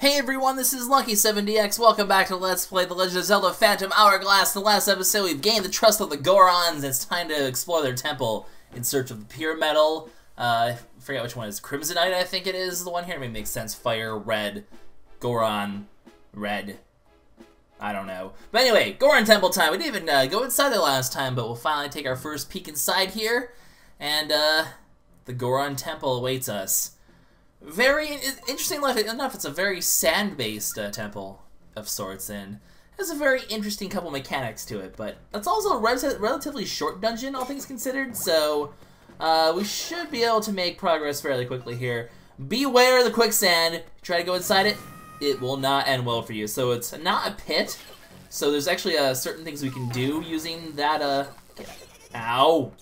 Hey everyone, this is Lucky7DX. Welcome back to Let's Play The Legend of Zelda Phantom Hourglass. The last episode, we've gained the trust of the Gorons. It's time to explore their temple in search of the pure metal. Uh, I forget which one is Crimsonite, I think it is the one here. It may make sense. Fire, red, Goron, red. I don't know. But anyway, Goron Temple time. We didn't even uh, go inside the last time, but we'll finally take our first peek inside here. And uh, the Goron Temple awaits us. Very interesting enough, it's a very sand-based uh, temple of sorts, and has a very interesting couple mechanics to it, but it's also a rel relatively short dungeon, all things considered, so uh, we should be able to make progress fairly quickly here. Beware the quicksand. Try to go inside it, it will not end well for you. So it's not a pit, so there's actually uh, certain things we can do using that, uh... Ow!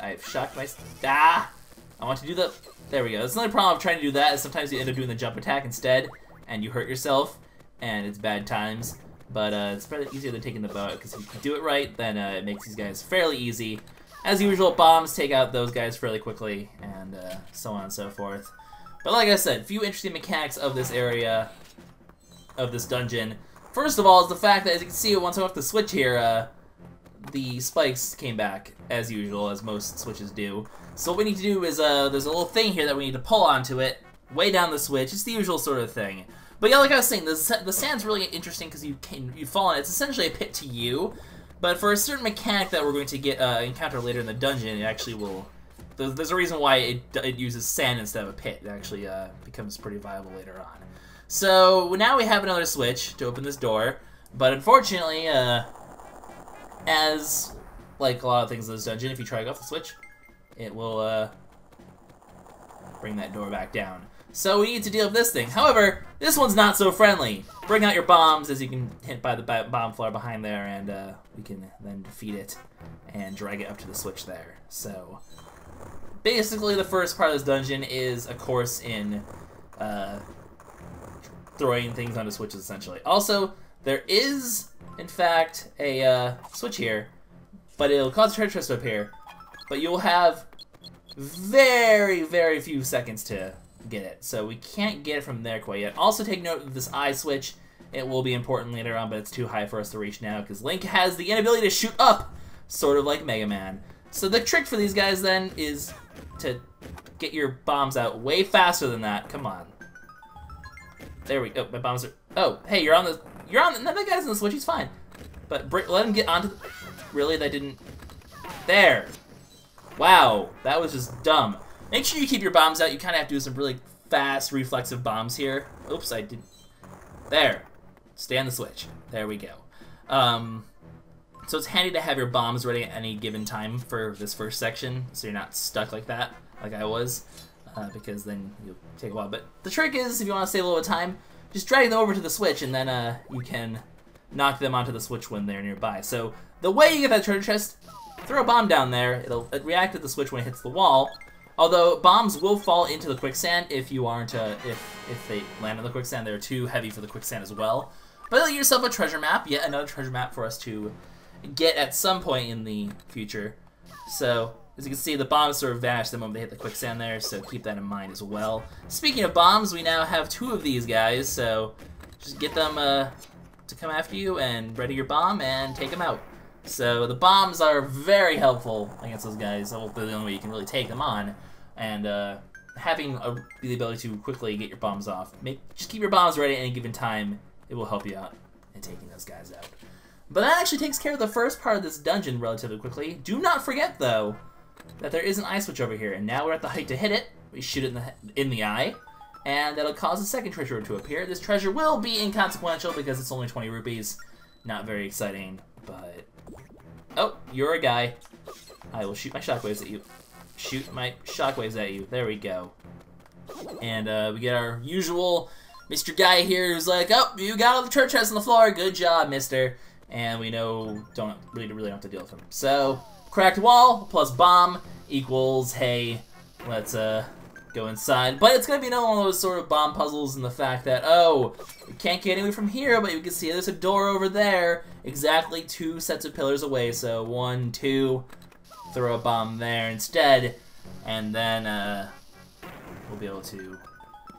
I've shocked my... Ah! I want to do the there we go. That's another problem of trying to do that is sometimes you end up doing the jump attack instead, and you hurt yourself, and it's bad times. But uh, it's probably easier than taking the bow, because if you do it right, then uh, it makes these guys fairly easy. As usual, bombs take out those guys fairly quickly, and uh, so on and so forth. But like I said, few interesting mechanics of this area, of this dungeon. First of all is the fact that, as you can see, once I off the switch here, uh, the spikes came back, as usual, as most switches do. So what we need to do is, uh, there's a little thing here that we need to pull onto it, way down the switch. It's the usual sort of thing. But yeah, like I was saying, the, the sand's really interesting because you can you fall in it. It's essentially a pit to you, but for a certain mechanic that we're going to get uh, encounter later in the dungeon, it actually will... There's, there's a reason why it, it uses sand instead of a pit. It actually uh, becomes pretty viable later on. So now we have another switch to open this door, but unfortunately, uh, as like a lot of things in this dungeon, if you try to go off the switch, it will uh, bring that door back down. So we need to deal with this thing. However, this one's not so friendly. Bring out your bombs as you can hit by the bomb floor behind there, and uh, we can then defeat it and drag it up to the switch there. So basically the first part of this dungeon is a course in uh, throwing things onto switches, essentially. Also, there is, in fact, a uh, switch here, but it'll cause treasure chest to appear, but you'll have very, very few seconds to get it. So we can't get it from there quite yet. Also take note of this eye switch. It will be important later on, but it's too high for us to reach now because Link has the inability to shoot up, sort of like Mega Man. So the trick for these guys then is to get your bombs out way faster than that. Come on. There we go. My bombs are... Oh, hey, you're on the... You're on the... No, that guy's on the switch. He's fine. But let him get onto... The, really? That didn't... There. Wow, that was just dumb. Make sure you keep your bombs out. You kind of have to do some really fast, reflexive bombs here. Oops, I did... There. Stay on the switch. There we go. Um, so it's handy to have your bombs ready at any given time for this first section, so you're not stuck like that, like I was, uh, because then you'll take a while. But the trick is, if you want to save a little time, just drag them over to the switch, and then uh, you can knock them onto the switch when they're nearby. So the way you get that treasure chest Throw a bomb down there, it'll react to the switch when it hits the wall. Although bombs will fall into the quicksand if you aren't, uh, if if they land in the quicksand, they're too heavy for the quicksand as well. But you'll get yourself a treasure map, yet another treasure map for us to get at some point in the future. So, as you can see, the bombs sort of vanish the moment they hit the quicksand there, so keep that in mind as well. Speaking of bombs, we now have two of these guys, so just get them uh, to come after you and ready your bomb and take them out. So the bombs are very helpful against those guys. Hopefully the only way you can really take them on. And uh, having a, the ability to quickly get your bombs off. Make, just keep your bombs ready at any given time. It will help you out in taking those guys out. But that actually takes care of the first part of this dungeon relatively quickly. Do not forget, though, that there is an eye switch over here. And now we're at the height to hit it. We shoot it in the, in the eye. And that'll cause a second treasure to appear. This treasure will be inconsequential because it's only 20 rupees. Not very exciting, but Oh, you're a guy. I will shoot my shockwaves at you. Shoot my shockwaves at you. There we go. And uh, we get our usual Mr. Guy here who's like, oh, you got all the church chest on the floor. Good job, mister. And we know don't really, really don't have to deal with him. So, cracked wall plus bomb equals, hey, let's uh, go inside. But it's to be another one of those sort of bomb puzzles in the fact that, oh, we can't get anywhere from here, but you can see there's a door over there, exactly two sets of pillars away. So one, two, throw a bomb there instead, and then uh, we'll be able to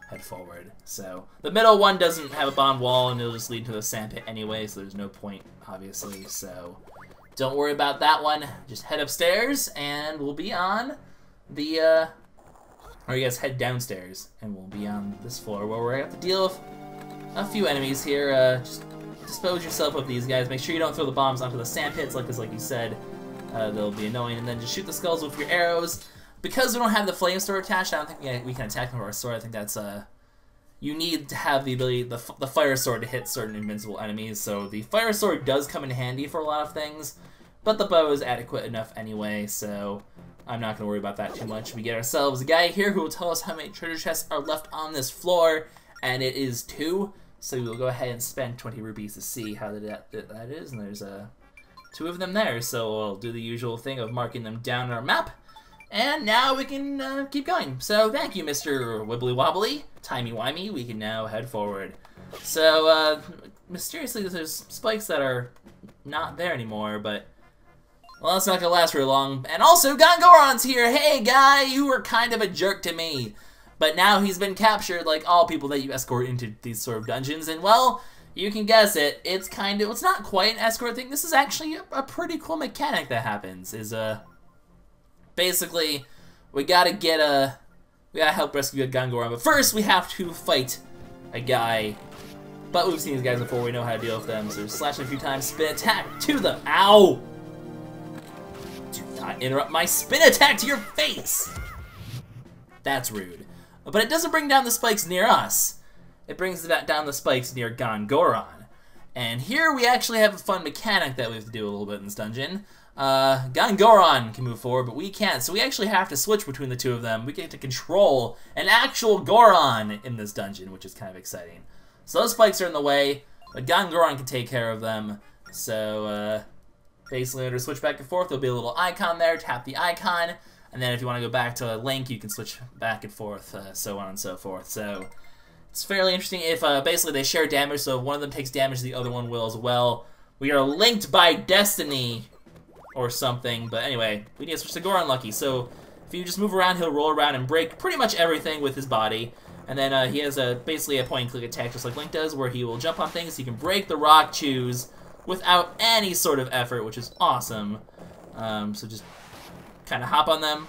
head forward. So the middle one doesn't have a bomb wall, and it'll just lead to a sandpit anyway, so there's no point, obviously. So don't worry about that one. Just head upstairs, and we'll be on the, uh, or you guys head downstairs, and we'll be on this floor where we're to have to deal with a few enemies here. Uh, just dispose yourself of these guys. Make sure you don't throw the bombs onto the sandpits, like, cause like you said, uh, they'll be annoying. And then just shoot the skulls with your arrows. Because we don't have the flame sword attached, I don't think we can, we can attack them with our sword. I think that's, uh, you need to have the ability, the, the fire sword to hit certain invincible enemies. So the fire sword does come in handy for a lot of things, but the bow is adequate enough anyway, so I'm not going to worry about that too much. We get ourselves a guy here who will tell us how many treasure chests are left on this floor, and it is two. So we'll go ahead and spend 20 rupees to see how that, that is, and there's uh, two of them there. So we'll do the usual thing of marking them down on our map, and now we can uh, keep going. So thank you, Mr. Wibbly Wobbly, Timey Wimey. We can now head forward. So, uh, mysteriously, there's spikes that are not there anymore, but well, that's not gonna last very long. And also, Gongoron's here! Hey, guy, you were kind of a jerk to me. But now he's been captured like all people that you escort into these sort of dungeons, and well, you can guess it. It's kind of, it's not quite an escort thing. This is actually a, a pretty cool mechanic that happens, is, uh, basically, we gotta get a, we gotta help rescue a Gongoron, but first we have to fight a guy. But we've seen these guys before, we know how to deal with them, so slash a few times, spin attack to the, ow! Do not interrupt my spin attack to your face! That's rude. But it doesn't bring down the spikes near us. It brings down the spikes near Gongoron. And here we actually have a fun mechanic that we have to do a little bit in this dungeon. Uh, Gongoron can move forward, but we can't, so we actually have to switch between the two of them. We get to control an actual Goron in this dungeon, which is kind of exciting. So those spikes are in the way, but Gongoron can take care of them. So, uh, Basically, under switch back and forth, there'll be a little icon there. Tap the icon, and then if you want to go back to a link, you can switch back and forth, uh, so on and so forth. So it's fairly interesting. If uh, basically they share damage, so if one of them takes damage, the other one will as well. We are linked by destiny or something. But anyway, we need to switch to Goron Lucky. So if you just move around, he'll roll around and break pretty much everything with his body. And then uh, he has a basically a point-and-click attack, just like Link does, where he will jump on things. He can break the rock chews without any sort of effort, which is awesome. Um, so just kind of hop on them,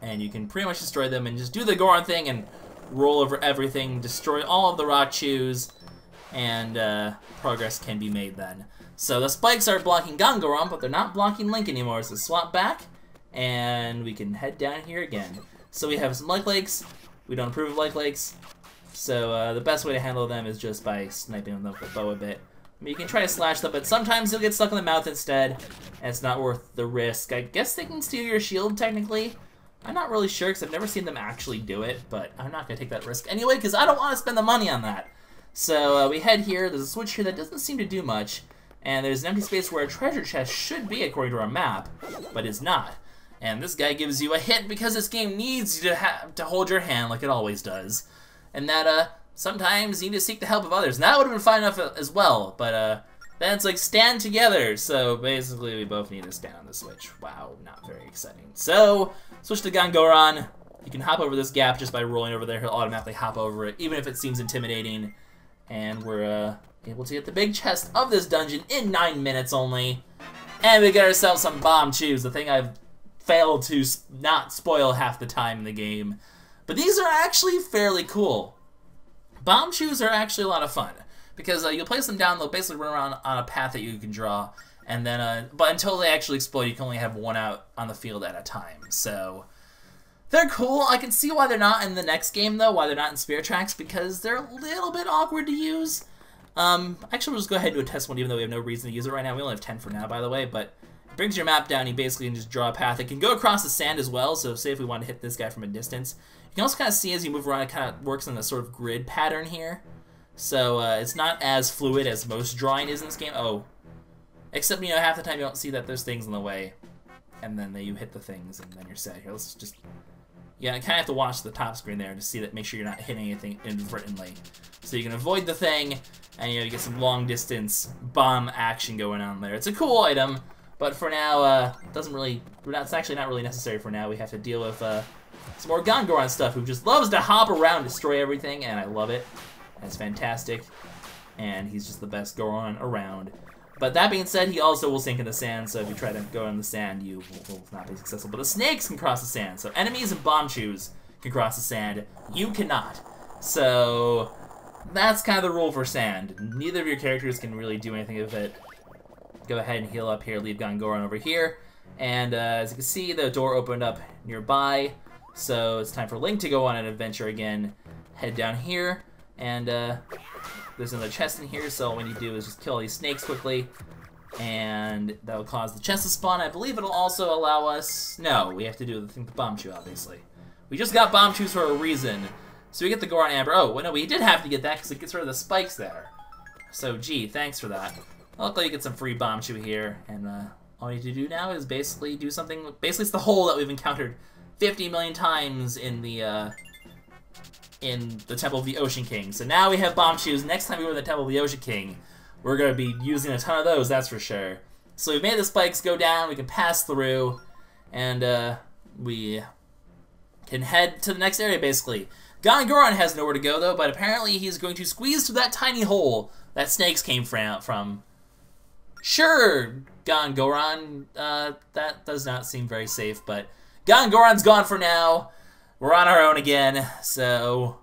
and you can pretty much destroy them and just do the Goron thing and roll over everything, destroy all of the rock chews, and uh, progress can be made then. So the spikes are blocking Gongoron, but they're not blocking Link anymore, so swap back, and we can head down here again. So we have some Like Likes, we don't approve of Like Likes, so uh, the best way to handle them is just by sniping them with the bow a bit. I mean, you can try to slash them, but sometimes you'll get stuck in the mouth instead, and it's not worth the risk. I guess they can steal your shield, technically. I'm not really sure, because I've never seen them actually do it, but I'm not going to take that risk anyway, because I don't want to spend the money on that. So uh, we head here, there's a switch here that doesn't seem to do much, and there's an empty space where a treasure chest should be according to our map, but it's not. And this guy gives you a hint because this game needs you to, have to hold your hand like it always does. And that, uh, sometimes you need to seek the help of others. And that would have been fine enough as well, but uh, then it's like stand together. So basically, we both need to stand on the switch. Wow, not very exciting. So switch to Gongoron. You can hop over this gap just by rolling over there. He'll automatically hop over it, even if it seems intimidating. And we're uh, able to get the big chest of this dungeon in nine minutes only. And we get ourselves some Bombchus, the thing I've failed to not spoil half the time in the game. But these are actually fairly cool. Bombchus are actually a lot of fun because uh, you'll place them down. They'll basically run around on a path that you can draw, and then uh, but until they actually explode, you can only have one out on the field at a time. So they're cool. I can see why they're not in the next game though. Why they're not in Spirit Tracks because they're a little bit awkward to use. Um, actually, we'll just go ahead and do a test one, even though we have no reason to use it right now. We only have 10 for now, by the way, but it brings your map down. You basically can just draw a path. It can go across the sand as well, so say if we want to hit this guy from a distance, you can also kind of see as you move around, it kind of works in a sort of grid pattern here. So uh, it's not as fluid as most drawing is in this game. Oh, except, you know, half the time you don't see that there's things in the way. And then you hit the things, and then you're set. Here, let's just... Yeah, I kind of have to watch the top screen there to see that, make sure you're not hitting anything inadvertently. So you can avoid the thing, and you know, you get some long distance bomb action going on there. It's a cool item, but for now, uh, doesn't really, it's actually not really necessary for now. We have to deal with, uh, some more Gongoron stuff who just loves to hop around, and destroy everything, and I love it. That's fantastic. And he's just the best Goron around. But that being said, he also will sink in the sand, so if you try to go in the sand, you will, will not be successful. But the snakes can cross the sand, so enemies and Bombchus can cross the sand. You cannot. So that's kind of the rule for sand. Neither of your characters can really do anything with it. Go ahead and heal up here, leave Gongoron over here. And uh, as you can see, the door opened up nearby. So it's time for Link to go on an adventure again. Head down here, and uh, there's another chest in here, so all we need to do is just kill these snakes quickly. And that'll cause the chest to spawn. I believe it'll also allow us... No, we have to do the thing with Bombchu, obviously. We just got Bombchus for a reason. So we get the Goron Amber. Oh, well, no, we did have to get that because it gets rid of the spikes there. So, gee, thanks for that. Luckily, you get some free Bombchu here, and uh, all we need to do now is basically do something... Basically, it's the hole that we've encountered 50 million times in the... Uh, in the Temple of the Ocean King. So now we have Bombchus. Next time we go to the Temple of the Ocean King, we're going to be using a ton of those, that's for sure. So we've made the spikes go down, we can pass through, and uh, we can head to the next area, basically. Gongoron has nowhere to go, though, but apparently he's going to squeeze through that tiny hole that snakes came from. Sure, Gongoron, uh, that does not seem very safe, but Gongoron's gone for now. We're on our own again, so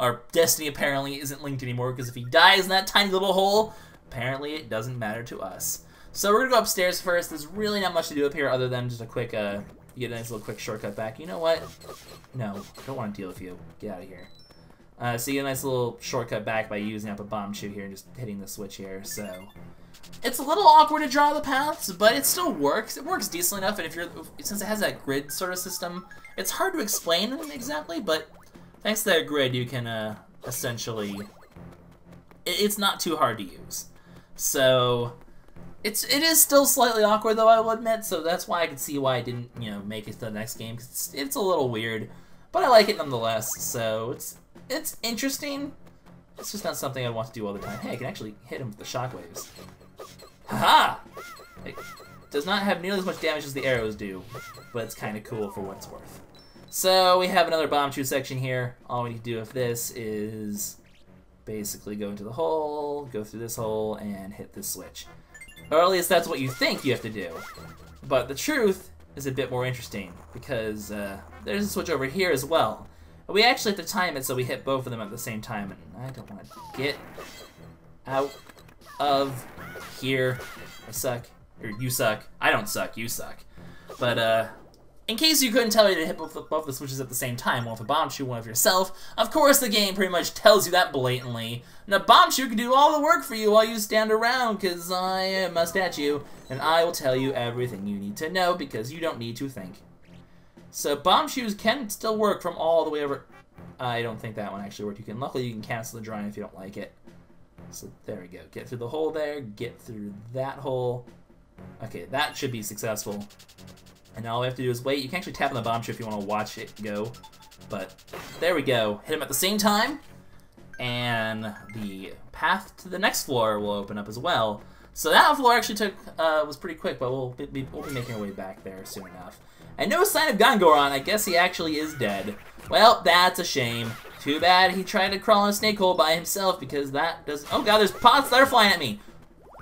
our destiny apparently isn't linked anymore, because if he dies in that tiny little hole, apparently it doesn't matter to us. So we're going to go upstairs first. There's really not much to do up here other than just a quick uh, you get a nice little quick shortcut back. You know what? No, don't want to deal with you. Get out of here. Uh, so you get a nice little shortcut back by using up a Bombchu here and just hitting the switch here. So it's a little awkward to draw the paths, but it still works. It works decently enough, and if you're since it has that grid sort of system, it's hard to explain exactly. But thanks to that grid, you can uh, essentially it's not too hard to use. So it's it is still slightly awkward though I will admit, so that's why I can see why I didn't you know make it to the next game it's, it's a little weird, but I like it nonetheless. So it's it's interesting. It's just not something I want to do all the time. Hey, I can actually hit him with the shockwaves. Haha! It does not have nearly as much damage as the arrows do, but it's kind of cool for what it's worth. So we have another Bombchu section here. All we need to do with this is basically go into the hole, go through this hole, and hit this switch. Or at least that's what you think you have to do. But the truth is a bit more interesting, because uh, there's a switch over here as well. We actually have to time it so we hit both of them at the same time, and I don't want to get out of here. I suck. Or you suck. I don't suck, you suck. But, uh, in case you couldn't tell you to hit both, both the switches at the same time, one with a Bombchu, one of yourself, of course the game pretty much tells you that blatantly. Now the Bombchu can do all the work for you while you stand around, because I am a statue, and I will tell you everything you need to know, because you don't need to think. So Bombchus can still work from all the way over... I don't think that one actually worked. You can Luckily, you can cancel the drawing if you don't like it. So there we go. Get through the hole there, get through that hole. Okay, that should be successful. And all we have to do is wait. You can actually tap on the Bombchu if you want to watch it go. But there we go. Hit him at the same time. And the path to the next floor will open up as well. So that floor actually took uh, was pretty quick, but we'll be, we'll be making our way back there soon enough. And no sign of Gongoron. I guess he actually is dead. Well, that's a shame. Too bad he tried to crawl in a snake hole by himself because that does... Oh god, there's pots that are flying at me.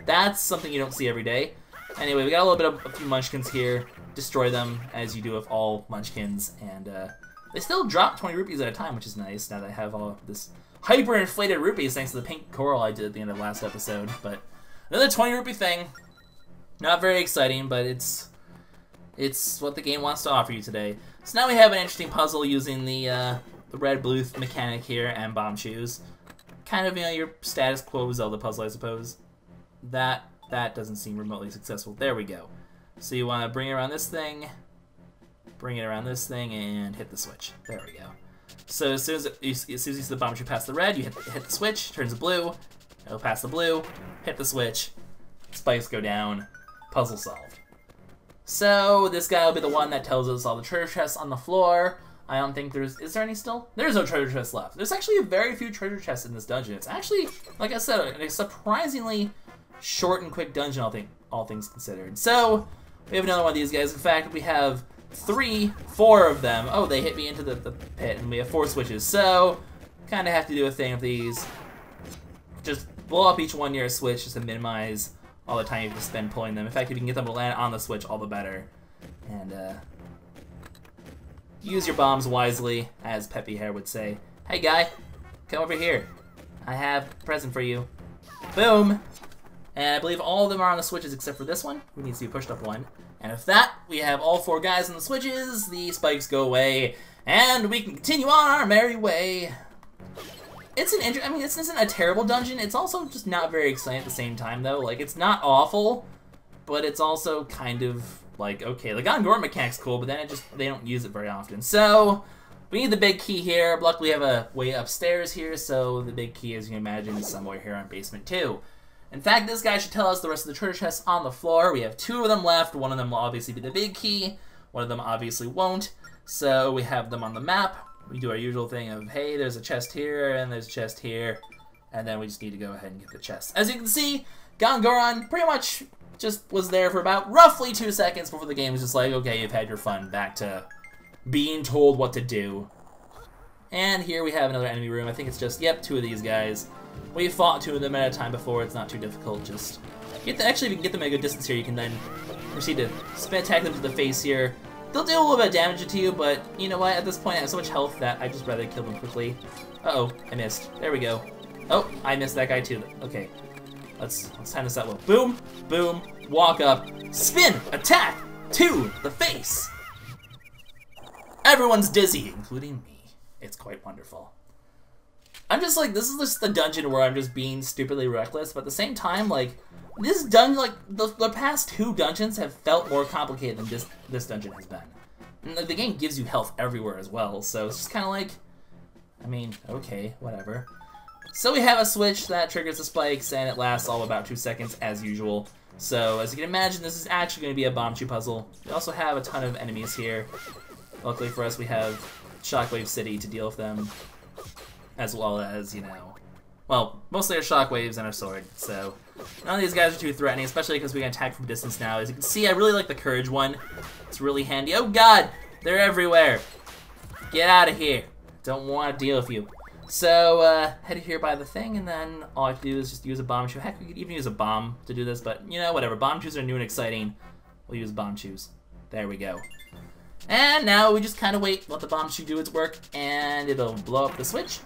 That's something you don't see every day. Anyway, we got a little bit of a few munchkins here. Destroy them, as you do with all munchkins. And uh, they still drop 20 rupees at a time, which is nice now that I have all this hyper-inflated rupees thanks to the pink coral I did at the end of last episode. But another 20 rupee thing. Not very exciting, but it's it's what the game wants to offer you today. So now we have an interesting puzzle using the uh, the red blue mechanic here and Bombchus. Kind of, you know, your status quo Zelda puzzle, I suppose. That that doesn't seem remotely successful. There we go. So you want to bring it around this thing, bring it around this thing, and hit the switch. There we go. So as soon as, it, as, soon as you see the Bombchu pass the red, you hit, hit the switch, turns the blue, it'll pass the blue, hit the switch, spikes go down, puzzle solved. So this guy will be the one that tells us all the treasure chests on the floor. I don't think there's... Is there any still? There's no treasure chest left. There's actually a very few treasure chests in this dungeon. It's actually, like I said, a surprisingly short and quick dungeon, all, think, all things considered. So, we have another one of these guys. In fact, we have three, four of them. Oh, they hit me into the, the pit, and we have four switches. So, kind of have to do a thing with these. Just blow up each one near a switch just to minimize all the time you have to spend pulling them. In fact, if you can get them to land on the switch, all the better. And, uh, use your bombs wisely, as Peppy Hare would say. Hey, guy, come over here. I have a present for you. Boom! And I believe all of them are on the switches except for this one, who needs to be pushed up one. And with that, we have all four guys on the switches, the spikes go away, and we can continue on our merry way. It's an interesting, I mean, this isn't a terrible dungeon, it's also just not very exciting at the same time, though. Like, it's not awful, but it's also kind of like, okay, the Gongoron mechanic's cool, but then it just, they don't use it very often. So, we need the big key here. Luckily, we have a way upstairs here, so the big key, as you can imagine, is somewhere here on basement 2. In fact, this guy should tell us the rest of the treasure chests on the floor. We have two of them left. One of them will obviously be the big key. One of them obviously won't. So we have them on the map. We do our usual thing of, hey, there's a chest here, and there's a chest here. And then we just need to go ahead and get the chest. As you can see, Gongoron pretty much just was there for about roughly two seconds before the game was just like, okay, you've had your fun. Back to being told what to do. And here we have another enemy room. I think it's just, yep, two of these guys. We've fought two of them at a time before, it's not too difficult, just... Get the, actually, if you can get them at a good distance here, you can then proceed to spin attack them to the face here. They'll do a little bit of damage to you, but you know what, at this point I have so much health that I just rather kill them quickly. Uh-oh, I missed. There we go. Oh, I missed that guy too. Okay. Let's let's time this out well. Boom, boom, walk up, spin, attack, to the face. Everyone's dizzy, including me. It's quite wonderful. I'm just like, this is just the dungeon where I'm just being stupidly reckless, but at the same time, like, this dungeon, like, the, the past two dungeons have felt more complicated than this, this dungeon has been. And the game gives you health everywhere as well, so it's just kind of like, I mean, okay, whatever. So we have a switch that triggers the spikes, and it lasts all about two seconds, as usual. So, as you can imagine, this is actually going to be a Bombchu puzzle. We also have a ton of enemies here. Luckily for us, we have Shockwave City to deal with them as well as, you know, well, mostly our shockwaves and our sword, so none of these guys are too threatening, especially because we can attack from distance now. As you can see, I really like the courage one. It's really handy. Oh god! They're everywhere! Get out of here. Don't want to deal with you. So, uh, head here by the thing, and then all I have to do is just use a Bombchu. Heck, we could even use a bomb to do this, but, you know, whatever. Bombchus are new and exciting. We'll use Bombchus. There we go. And now we just kind of wait, let the Bombchu do its work, and it'll blow up the switch,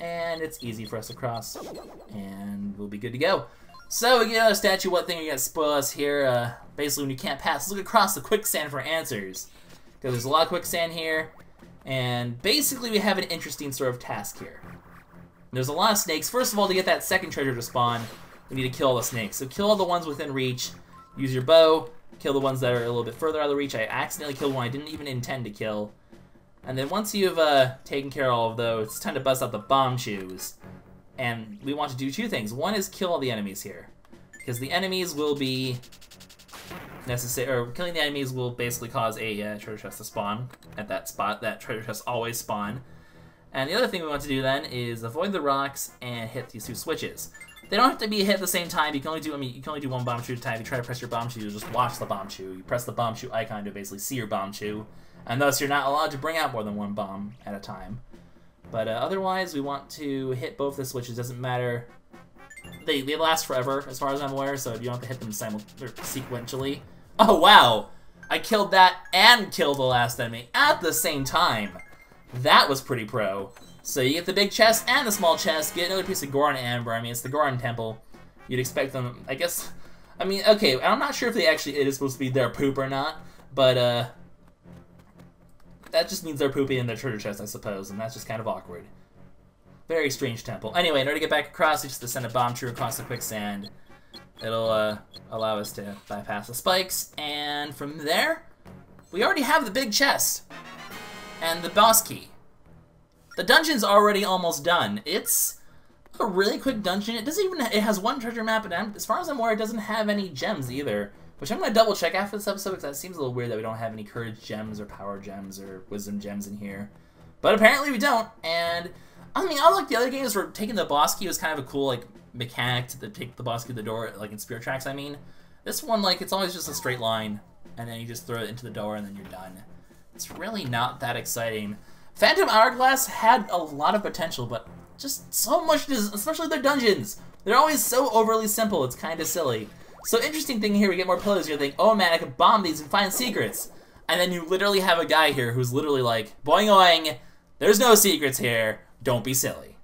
and it's easy for us to cross, and we'll be good to go. So we get another statue. What thing gonna spoil us here? Uh, basically, when you can't pass, look across the quicksand for answers, because there's a lot of quicksand here, and basically we have an interesting sort of task here. There's a lot of snakes. First of all, to get that second treasure to spawn, we need to kill all the snakes. So kill all the ones within reach. Use your bow. Kill the ones that are a little bit further out of reach. I accidentally killed one I didn't even intend to kill. And then once you've uh, taken care of all of those, it's time to bust out the Bombchus. And we want to do two things. One is kill all the enemies here. Because the enemies will be necessary, or killing the enemies will basically cause a uh, treasure chest to spawn at that spot. That treasure chest always spawn. And the other thing we want to do then is avoid the rocks and hit these two switches. They don't have to be hit at the same time. You can only do, I mean, you can only do one Bombchu at a time. If you try to press your Bombchu, you just watch the Bombchu. You press the Bombchu icon to basically see your Bombchu and thus you're not allowed to bring out more than one bomb at a time. But uh, otherwise, we want to hit both the switches. Doesn't matter. They, they last forever, as far as I'm aware, so you don't have to hit them sequentially. Oh, wow! I killed that and killed the last enemy at the same time. That was pretty pro. So you get the big chest and the small chest, get another piece of Goron Amber. I mean, it's the Goron Temple. You'd expect them, I guess... I mean, okay, I'm not sure if they actually, it is supposed to be their poop or not, but, uh, that just means they're pooping in their treasure chest, I suppose, and that's just kind of awkward. Very strange temple. Anyway, in order to get back across, we just have to send a Bombchu across the quicksand. It'll uh, allow us to bypass the spikes, and from there, we already have the big chest and the boss key. The dungeon's already almost done. It's a really quick dungeon. It doesn't even, it has one treasure map, and as far as I'm aware, it doesn't have any gems either. Which I'm going to double check after this episode because that seems a little weird that we don't have any courage gems or power gems or wisdom gems in here. But apparently we don't, and I mean, unlike the other games where taking the boss key was kind of a cool, like, mechanic to take the boss key to the door, like in Spirit Tracks, I mean. This one, like, it's always just a straight line, and then you just throw it into the door and then you're done. it's really not that exciting. Phantom Hourglass had a lot of potential, but just so much, especially their dungeons. They're always so overly simple, it's kind of silly. So interesting thing here, we get more pillars, You're think, oh man, I could bomb these and find secrets. And then you literally have a guy here who's literally like, boing oing, there's no secrets here, don't be silly.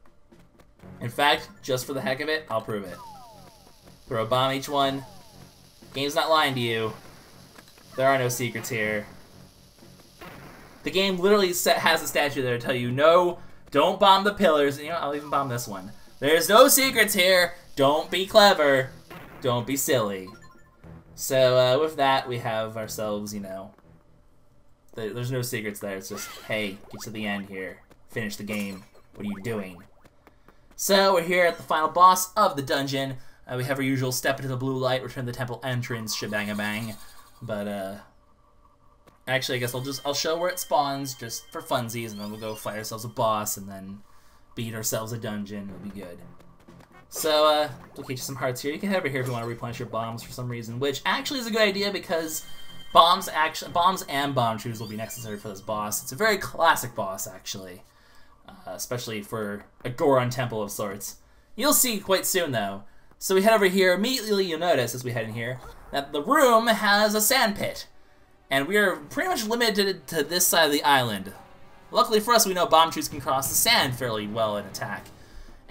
In fact, just for the heck of it, I'll prove it. Throw a bomb each one. Game's not lying to you. There are no secrets here. The game literally set, has a statue there to tell you, no, don't bomb the pillars. You know, I'll even bomb this one. There's no secrets here. Don't be clever. Don't be silly. So uh, with that, we have ourselves, you know, there's no secrets there. It's just, hey, get to the end here. Finish the game. What are you doing? So we're here at the final boss of the dungeon. Uh, we have our usual step into the blue light, return the temple entrance, shebang a bang. But uh, actually, I guess I'll just I'll show where it spawns just for funsies, and then we'll go fight ourselves a boss, and then beat ourselves a dungeon. It'll be good. So, uh, we'll get you some hearts here. You can head over here if you want to replenish your bombs for some reason, which actually is a good idea because bombs actually bombs and Bombchus will be necessary for this boss. It's a very classic boss, actually, uh, especially for a Goron temple of sorts. You'll see quite soon, though. So we head over here. Immediately, you'll notice as we head in here that the room has a sand pit, and we are pretty much limited to this side of the island. Luckily for us, we know Bombchus can cross the sand fairly well in attack.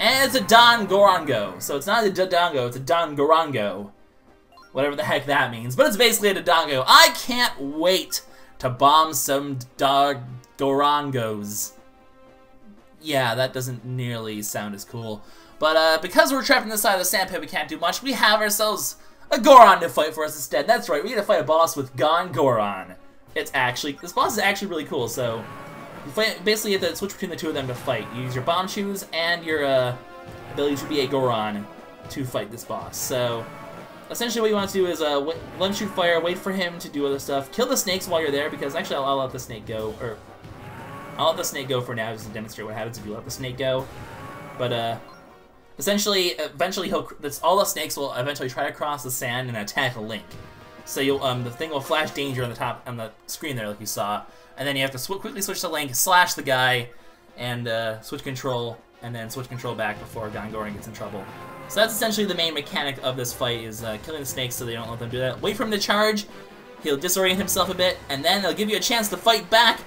And it's a Don Gorongo. So it's not a Dodongo, it's a Don Gorongo. Whatever the heck that means. But it's basically a Dodongo. I can't wait to bomb some Dog Gorongos. Yeah, that doesn't nearly sound as cool. But uh, because we're trapped in the side of the sand pit, we can't do much. We have ourselves a Goron to fight for us instead. That's right, we need to fight a boss with Gongoron. It's actually, this boss is actually really cool, so basically you have to switch between the two of them to fight. You use your Bombchus and your uh, ability to be a Goron to fight this boss. So essentially what you want to do is uh, let him shoot fire, wait for him to do other stuff, kill the snakes while you're there, because actually I'll, I'll let the snake go, or I'll let the snake go for now just to demonstrate what happens if you let the snake go. But uh, essentially, eventually he'll, all the snakes will eventually try to cross the sand and attack a Link. So you'll, um, the thing will flash danger on the top, on the screen there like you saw, and then you have to sw quickly switch to Link, slash the guy, and uh, switch control, and then switch control back before Gongoron gets in trouble. So that's essentially the main mechanic of this fight, is uh, killing the snakes so they don't let them do that. Wait for him to charge, he'll disorient himself a bit, and then they'll give you a chance to fight back,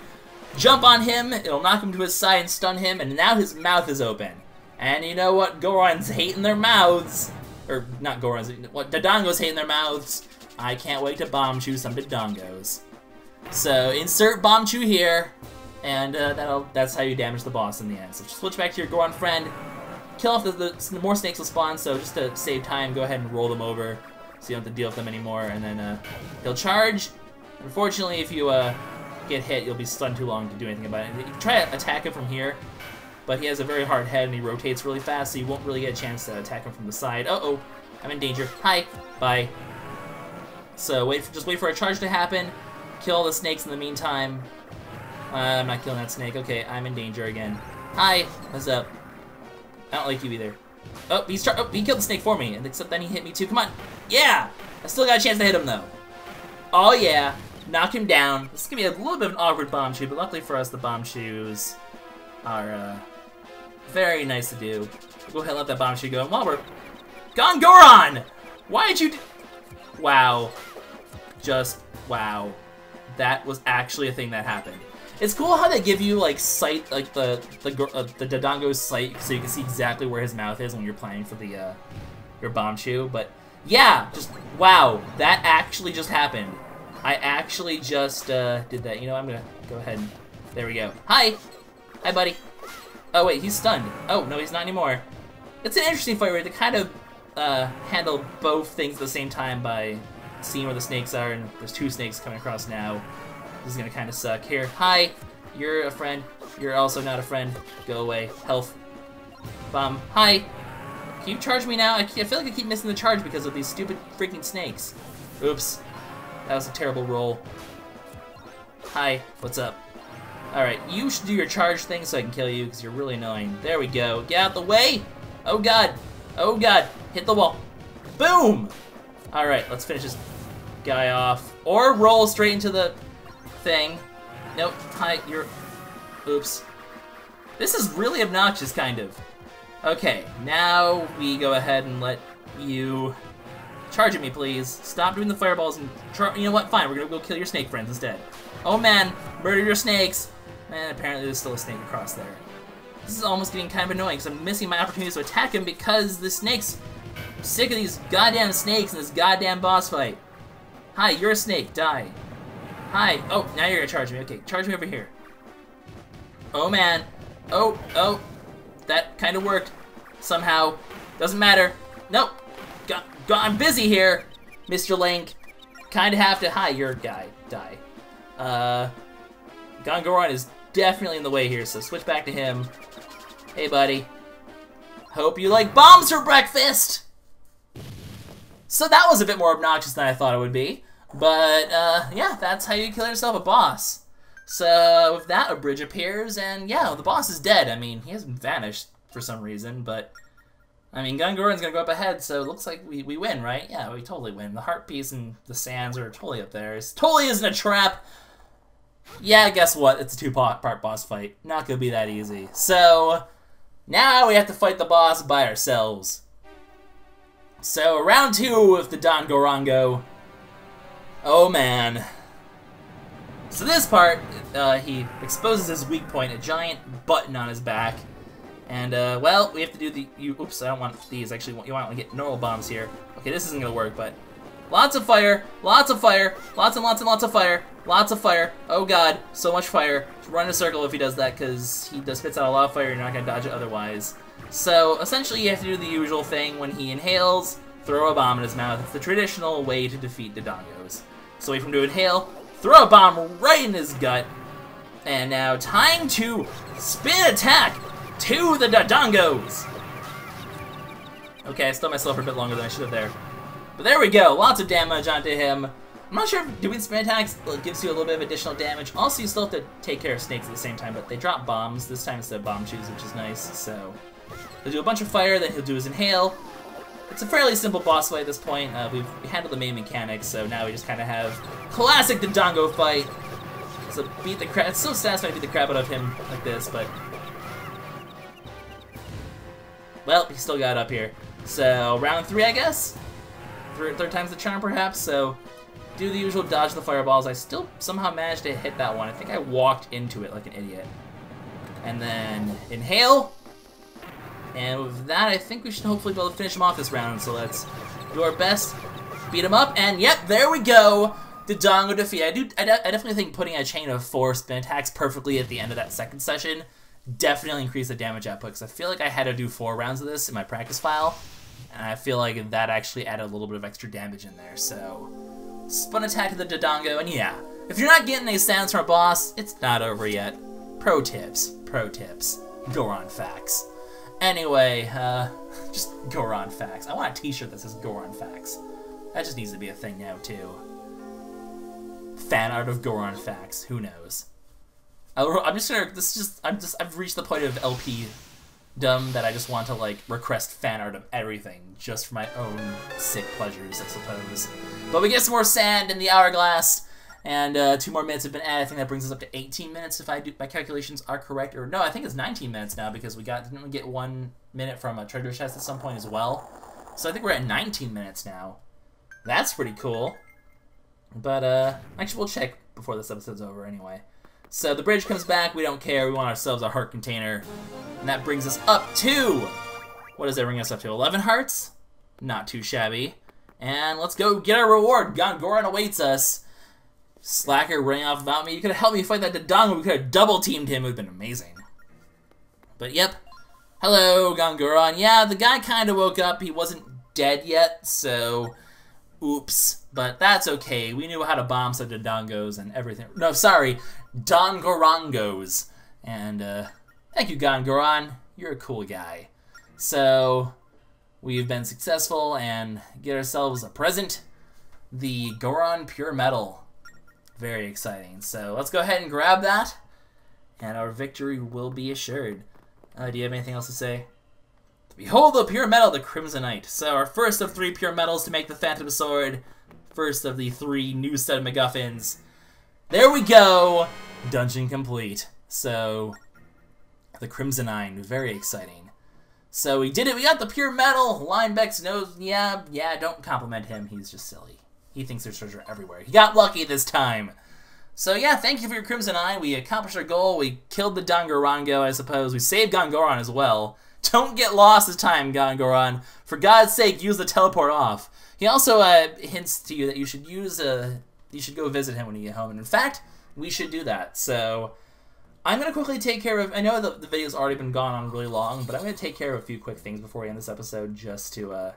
jump on him, it'll knock him to his side and stun him, and now his mouth is open. And you know what Gorons hate in their mouths? Or, not Gorons, what Dodongos hate in their mouths? I can't wait to bomb Bombchu some Dodongos. So insert Bomb Bombchu here, and uh, that'll that's how you damage the boss in the end. So switch back to your Goron friend, kill off the, the, the, more snakes will spawn. So just to save time, go ahead and roll them over, so you don't have to deal with them anymore. And then uh, he'll charge. Unfortunately, if you uh, get hit, you'll be stunned too long to do anything about it. You can try to attack him from here, but he has a very hard head and he rotates really fast, so you won't really get a chance to attack him from the side. Uh oh, I'm in danger. Hi, bye. So wait, for, just wait for a charge to happen kill the snakes in the meantime. Uh, I'm not killing that snake. Okay, I'm in danger again. Hi, what's up? I don't like you either. Oh, he's oh, he killed the snake for me, and except then he hit me too. Come on. Yeah! I still got a chance to hit him, though. Oh, yeah. Knock him down. This is to be a little bit of an awkward Bombchu, but luckily for us, the Bombchus are uh, very nice to do. Go ahead and let that Bombchu go. And while we're... Gongoron! Why did you... Wow. Just wow that was actually a thing that happened. It's cool how they give you like sight, like the the uh, the Dodongo's sight, so you can see exactly where his mouth is when you're playing for the uh, your Bombchu. But yeah, just wow, that actually just happened. I actually just uh, did that. You know, I'm gonna go ahead and there we go. Hi, hi, buddy. Oh wait, he's stunned. Oh no, he's not anymore. It's an interesting fight where they kind of uh, handle both things at the same time by seeing where the snakes are, and there's two snakes coming across now. This is gonna kind of suck. Here, hi, you're a friend. You're also not a friend. Go away. Health. Bum. Hi. Can you charge me now? I, I feel like I keep missing the charge because of these stupid freaking snakes. Oops. That was a terrible roll. Hi. What's up? Alright, you should do your charge thing so I can kill you because you're really annoying. There we go. Get out the way! Oh god! Oh god! Hit the wall. Boom! Alright, let's finish this guy off. Or roll straight into the thing. Nope. Hi, you're... Oops. This is really obnoxious, kind of. Okay, now we go ahead and let you charge at me, please. Stop doing the fireballs and... You know what? Fine, we're gonna go kill your snake friends instead. Oh man, murder your snakes! And apparently there's still a snake across there. This is almost getting kind of annoying because I'm missing my opportunities to attack him because the snake's sick of these goddamn snakes in this goddamn boss fight. Hi, you're a snake. Die. Hi. Oh, now you're gonna charge me. Okay, charge me over here. Oh man. Oh, oh. That kind of worked. Somehow. Doesn't matter. Nope. Got, got, I'm busy here, Mr. Link. Kinda have to. Hi, you're a guy. Die. Uh. Gongoron is definitely in the way here, so switch back to him. Hey, buddy. Hope you like bombs for breakfast! So that was a bit more obnoxious than I thought it would be. But, uh, yeah, that's how you kill yourself a boss. So, with that, a bridge appears, and yeah, the boss is dead. I mean, he hasn't vanished for some reason, but... I mean, Gongoron's gonna go up ahead, so it looks like we, we win, right? Yeah, we totally win. The heart piece and the sands are totally up there. It totally isn't a trap! Yeah, guess what? It's a two-part boss fight. Not gonna be that easy. So, now we have to fight the boss by ourselves. So, round two of the Dangorongo. Oh man. So this part, uh, he exposes his weak point, a giant button on his back. And, uh, well, we have to do the... You, oops, I don't want these. Actually, you want to get normal bombs here. Okay, this isn't going to work, but... Lots of fire, lots of fire, lots and lots and lots of fire, lots of fire. Oh god, so much fire. Run in a circle if he does that, because he does spits out a lot of fire, you're not going to dodge it otherwise. So, essentially, you have to do the usual thing. When he inhales, throw a bomb in his mouth. It's the traditional way to defeat Dodongos. So wait for him to inhale, throw a bomb right in his gut, and now time to spin attack to the Dodongos! Okay, I stunned myself for a bit longer than I should have there. But there we go, lots of damage onto him. I'm not sure if doing spin attacks uh, gives you a little bit of additional damage. Also, you still have to take care of snakes at the same time, but they drop bombs, this time instead of Bombchus, which is nice, so... He'll do a bunch of fire, then he'll do his inhale, it's a fairly simple boss fight at this point. Uh, we've handled the main mechanics, so now we just kind of have classic Dodongo fight. So beat the crap. It's so satisfying to beat the crap out of him like this, but well, he still got up here. So round three, I guess. Third, third time's the charm, perhaps. So do the usual dodge the fireballs. I still somehow managed to hit that one. I think I walked into it like an idiot. And then inhale. And with that, I think we should hopefully be able to finish him off this round. So let's do our best, beat him up, and yep, there we go. The Dodongo defeat. I do. I, de I, definitely think putting a chain of four spin attacks perfectly at the end of that second session definitely increased the damage output. Because I feel like I had to do four rounds of this in my practice file, and I feel like that actually added a little bit of extra damage in there. So, spin attack to the Dodongo, and yeah, if you're not getting these sounds from a boss, it's not over yet. Pro tips. Pro tips. Goron facts. Anyway, uh, just Goron Facts. I want a t-shirt that says Goron Facts. That just needs to be a thing now, too. Fan art of Goron Facts. Who knows? I'm just gonna, this is just, I'm just, I've reached the point of LP dumb that I just want to, like, request fan art of everything, just for my own sick pleasures, I suppose. But we get some more sand in the hourglass, and uh, two more minutes have been added. I think that brings us up to 18 minutes if I do my calculations are correct. Or no, I think it's 19 minutes now because we got didn't we get one minute from a treasure chest at some point as well. So I think we're at 19 minutes now. That's pretty cool. But uh, actually we'll check before this episode's over anyway. So the bridge comes back. We don't care. We want ourselves a heart container, and that brings us up to what does that bring us up to? 11 hearts. Not too shabby. And let's go get our reward. Gongoron awaits us. Slacker running off about me. You could have helped me fight that Dodongo. We could have double teamed him. It would have been amazing. But yep. Hello, Gongoron. Yeah, the guy kind of woke up. He wasn't dead yet, so oops. But that's okay. We knew how to bomb some Dodongos and everything. No, sorry. Dongorongos. And uh, thank you, Gongoron. You're a cool guy. So we've been successful and get ourselves a present. The Goron Pure Metal. Very exciting. So let's go ahead and grab that, and our victory will be assured. Uh, do you have anything else to say? Behold the pure metal, the Crimsonite. So our first of three pure metals to make the Phantom Sword. First of the three new set of MacGuffins. There we go. dungeon complete. So, the Crimsonite, very exciting. So we did it, we got the pure metal. Linebeck's knows, yeah, yeah, don't compliment him, he's just silly. He thinks there's treasure everywhere. He got lucky this time. So yeah, thank you for your Crimsonite. We accomplished our goal. We killed the Dogorongo, I suppose. We saved Gongoron as well. Don't get lost this time, Gongoron. For God's sake, use the teleport off. He also uh, hints to you that you should use a, uh, you should go visit him when you get home. And in fact, we should do that. So I'm gonna quickly take care of. I know the, the video's already been gone on really long, but I'm gonna take care of a few quick things before we end this episode, just to uh,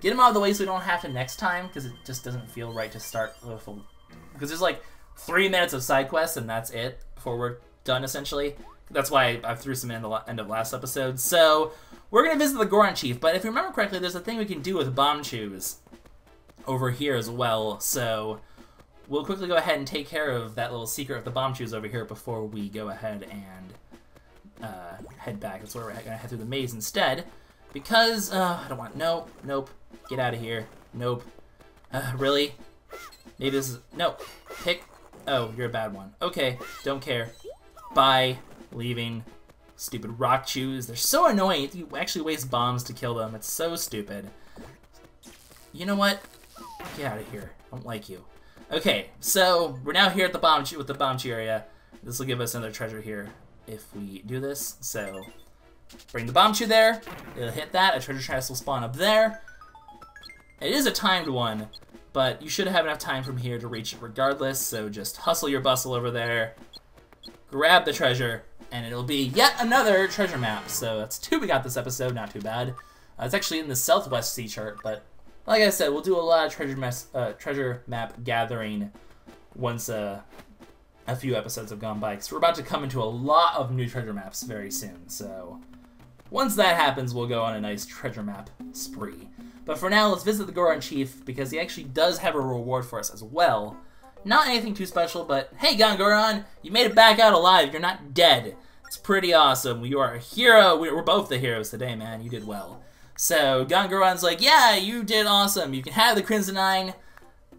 get them out of the way so we don't have to next time, because it just doesn't feel right to start with. a... Because there's like three minutes of side quests and that's it before we're done essentially. That's why I threw some in the end of last episode. So we're gonna visit the Goron Chief, but if you remember correctly, there's a thing we can do with Bombchus over here as well. So we'll quickly go ahead and take care of that little secret of the Bombchus over here before we go ahead and uh, head back. That's where we're gonna head through the maze instead. Because, uh, I don't want, nope, nope, get out of here, nope. Uh, really? Maybe this is, no, pick Oh, you're a bad one. Okay, don't care. Bye. Leaving. Stupid rock chews. They're so annoying. You actually waste bombs to kill them. It's so stupid. You know what? Get out of here. I don't like you. Okay, so we're now here at the bomb with the Bombchu area. This will give us another treasure here if we do this. So bring the Bombchu there. It'll hit that. A treasure chest will spawn up there. It is a timed one, but you should have enough time from here to reach it regardless, so just hustle your bustle over there, grab the treasure, and it'll be yet another treasure map. So that's two we got this episode, not too bad. Uh, it's actually in the Southwest Sea chart, but like I said, we'll do a lot of treasure, mess, uh, treasure map gathering once uh, a few episodes have gone by, because we're about to come into a lot of new treasure maps very soon, so once that happens, we'll go on a nice treasure map spree. But for now, let's visit the Goron Chief, because he actually does have a reward for us as well. Not anything too special, but hey, Gongoron, you made it back out alive. You're not dead. It's pretty awesome. You are a hero. We're both the heroes today, man. You did well. So Gongoron's like, yeah, you did awesome. You can have the Crimsonite.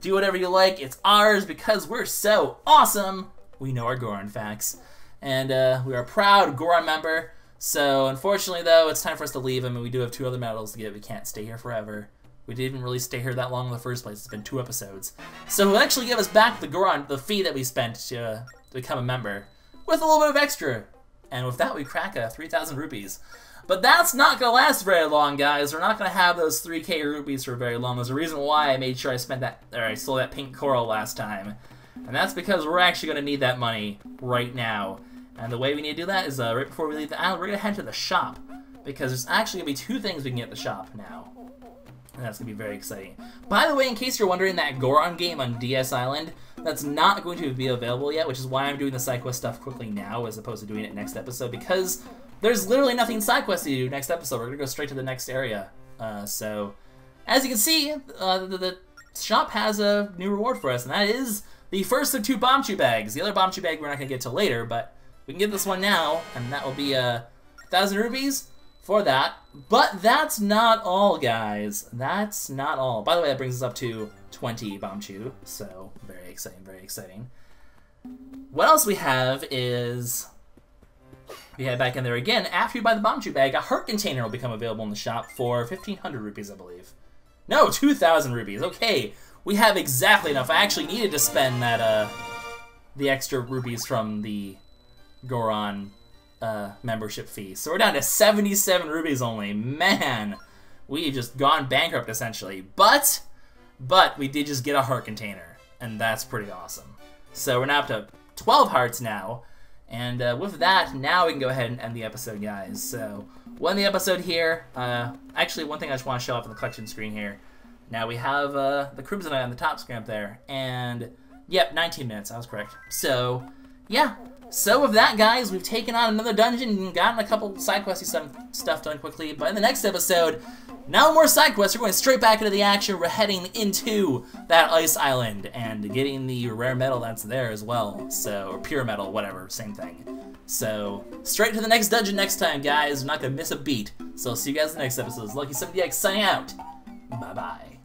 Do whatever you like. It's ours because we're so awesome. We know our Goron facts. And uh, we are a proud Goron member. So, unfortunately, though, it's time for us to leave I mean, we do have two other medals to get. We can't stay here forever. We didn't really stay here that long in the first place. It's been two episodes. So he'll actually give us back the Goron, the fee that we spent to, uh, to become a member, with a little bit of extra. And with that, we crack a 3,000 rupees. But that's not going to last very long, guys. We're not going to have those 3k rupees for very long. There's a reason why I made sure I spent that, or I stole that pink coral last time. And that's because we're actually going to need that money right now. And the way we need to do that is uh, right before we leave the island, we're going to head to the shop. Because there's actually going to be two things we can get at the shop now. And that's going to be very exciting. By the way, in case you're wondering, that Goron game on Dee Ess Island, that's not going to be available yet, which is why I'm doing the side quest stuff quickly now as opposed to doing it next episode, because there's literally nothing side quest to do next episode. We're going to go straight to the next area. Uh, so, as you can see, uh, the, the, shop has a new reward for us, and that is the first of two Bombchu bags. The other Bombchu bag we're not going to get to later, but we can get this one now, and that will be a uh, thousand rupees for that. But that's not all, guys. That's not all. By the way, that brings us up to 20 Bombchu, so very exciting, very exciting. What else we have is... We head back in there again. After you buy the Bombchu bag, a heart container will become available in the shop for 1,500 rupees, I believe. No, 2,000 rupees. Okay, we have exactly enough. I actually needed to spend that, uh, the extra rupees from the Goron uh, membership fee. So we're down to 77 rubies only. Man, we've just gone bankrupt essentially. But, but we did just get a heart container, and that's pretty awesome. So we're now up to 12 hearts now. And uh, with that, now we can go ahead and end the episode, guys. So, we'll end the episode here. Uh, actually, one thing I just want to show off on the collection screen here. Now we have uh, the Crimsonite on the top screen there. And, yep, 19 minutes. I was correct. So, yeah, so with that, guys, we've taken on another dungeon and gotten a couple side questy stuff done quickly. But in the next episode, no more side quests. We're going straight back into the action. We're heading into that ice island and getting the rare metal that's there as well. So, or pure metal, whatever, same thing. So, straight to the next dungeon next time, guys. We're not going to miss a beat. So, I'll see you guys in the next episode. LuckySevenDX signing out. Bye-bye.